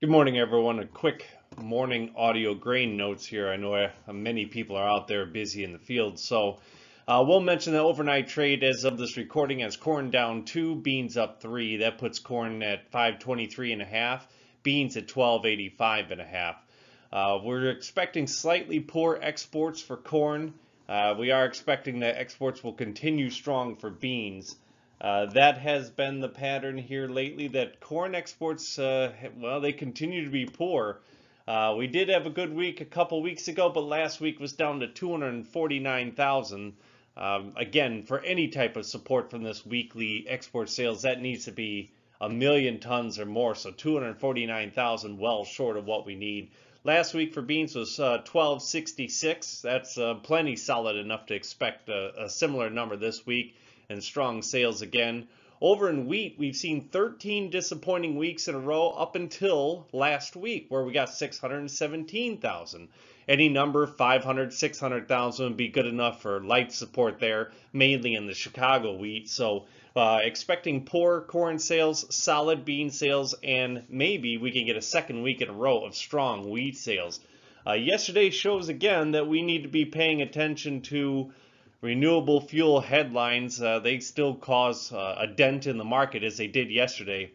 Good morning, everyone. A quick morning audio grain notes here. I know uh, many people are out there busy in the field, so uh, we'll mention the overnight trade as of this recording as corn down two, beans up three. That puts corn at 523 and a half, beans at 1285 and a half. Uh, we're expecting slightly poor exports for corn. Uh, we are expecting that exports will continue strong for beans. Uh, that has been the pattern here lately that corn exports, uh, well, they continue to be poor. Uh, we did have a good week a couple weeks ago, but last week was down to 249,000. Um, again, for any type of support from this weekly export sales, that needs to be a million tons or more. So 249,000, well short of what we need. Last week for beans was 1266. Uh, That's uh, plenty solid enough to expect a, a similar number this week and strong sales again. Over in wheat, we've seen 13 disappointing weeks in a row up until last week where we got 617,000. Any number 500, 600,000 would be good enough for light support there, mainly in the Chicago wheat. So uh, expecting poor corn sales, solid bean sales, and maybe we can get a second week in a row of strong wheat sales. Uh, yesterday shows again that we need to be paying attention to renewable fuel headlines, uh, they still cause uh, a dent in the market as they did yesterday.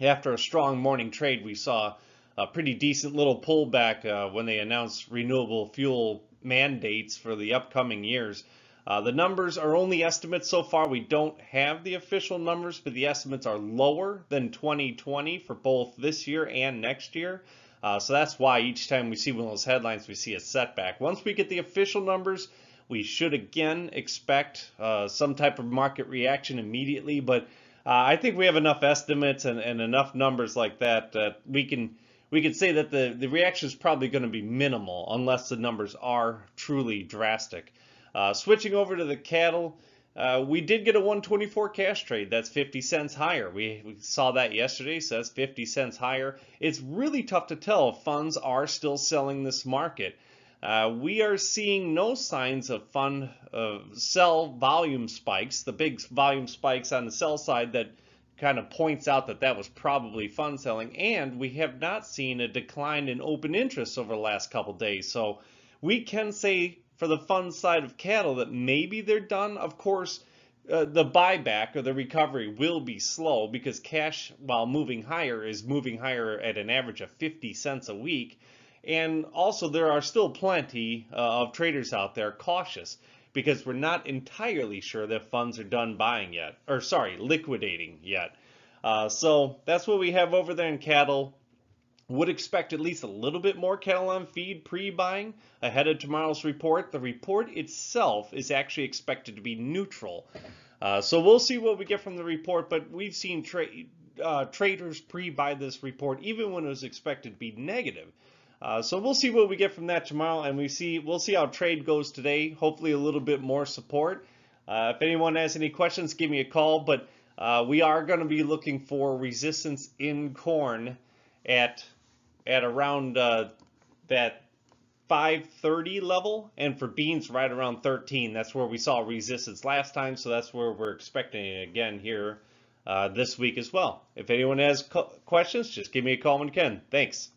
After a strong morning trade, we saw a pretty decent little pullback uh, when they announced renewable fuel mandates for the upcoming years. Uh, the numbers are only estimates so far. We don't have the official numbers, but the estimates are lower than 2020 for both this year and next year. Uh, so that's why each time we see one of those headlines, we see a setback. Once we get the official numbers, we should again expect uh, some type of market reaction immediately, but uh, I think we have enough estimates and, and enough numbers like that that we can we can say that the, the reaction is probably going to be minimal unless the numbers are truly drastic. Uh, switching over to the cattle, uh, we did get a 124 cash trade. That's 50 cents higher. We, we, saw that yesterday, so that's 50 cents higher. It's really tough to tell if funds are still selling this market. Uh, we are seeing no signs of fund uh, sell volume spikes, the big volume spikes on the sell side that kind of points out that that was probably fund selling. And we have not seen a decline in open interest over the last couple days. So we can say for the fund side of cattle that maybe they're done. Of course, uh, the buyback or the recovery will be slow because cash, while moving higher, is moving higher at an average of 50 cents a week. And also, there are still plenty uh, of traders out there cautious because we're not entirely sure that funds are done buying yet, or sorry, liquidating yet. Uh, so that's what we have over there in cattle. Would expect at least a little bit more cattle on feed pre-buying ahead of tomorrow's report. The report itself is actually expected to be neutral. Uh, so we'll see what we get from the report, but we've seen tra uh, traders pre-buy this report even when it was expected to be negative. Uh, so we'll see what we get from that tomorrow, and we see we'll see how trade goes today. Hopefully, a little bit more support. Uh, if anyone has any questions, give me a call. But uh, we are going to be looking for resistance in corn at at around uh, that 530 level, and for beans right around 13. That's where we saw resistance last time, so that's where we're expecting it again here uh, this week as well. If anyone has questions, just give me a call when you can. Thanks.